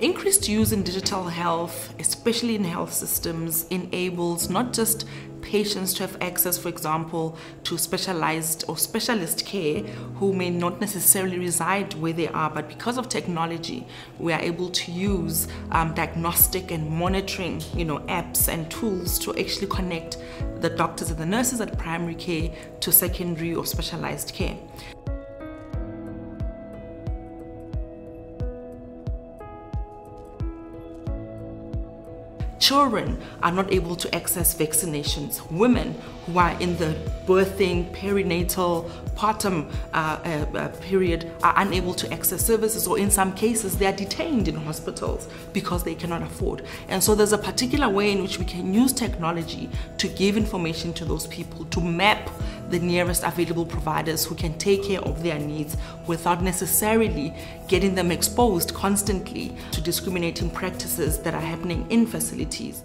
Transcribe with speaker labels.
Speaker 1: Increased use in digital health, especially in health systems, enables not just patients to have access, for example, to specialized or specialist care who may not necessarily reside where they are, but because of technology, we are able to use um, diagnostic and monitoring, you know, apps and tools to actually connect the doctors and the nurses at primary care to secondary or specialized care. Children are not able to access vaccinations. Women who are in the birthing, perinatal, postpartum uh, uh, uh, period are unable to access services or in some cases they are detained in hospitals because they cannot afford. And so there's a particular way in which we can use technology to give information to those people, to map the nearest available providers who can take care of their needs without necessarily getting them exposed constantly to discriminating practices that are happening in facilities communities